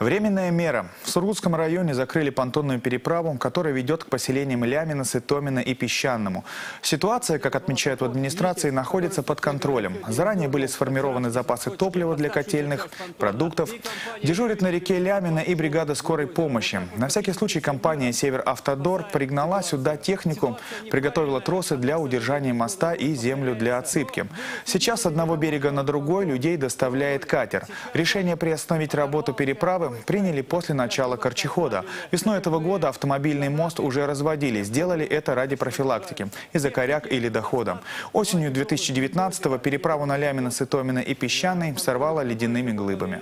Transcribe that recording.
Временная мера. В Сургутском районе закрыли понтонную переправу, которая ведет к поселениям Лямина, Сытомина и Песчаному. Ситуация, как отмечают в администрации, находится под контролем. Заранее были сформированы запасы топлива для котельных, продуктов. Дежурит на реке Лямина и бригада скорой помощи. На всякий случай компания «Северавтодор» пригнала сюда технику, приготовила тросы для удержания моста и землю для отсыпки. Сейчас с одного берега на другой людей доставляет катер. Решение приостановить работу переправы приняли после начала корчехода. Весной этого года автомобильный мост уже разводили. Сделали это ради профилактики из-за коряк и ледохода. Осенью 2019-го переправу на Лямина, Сытомина и Песчаный сорвало ледяными глыбами.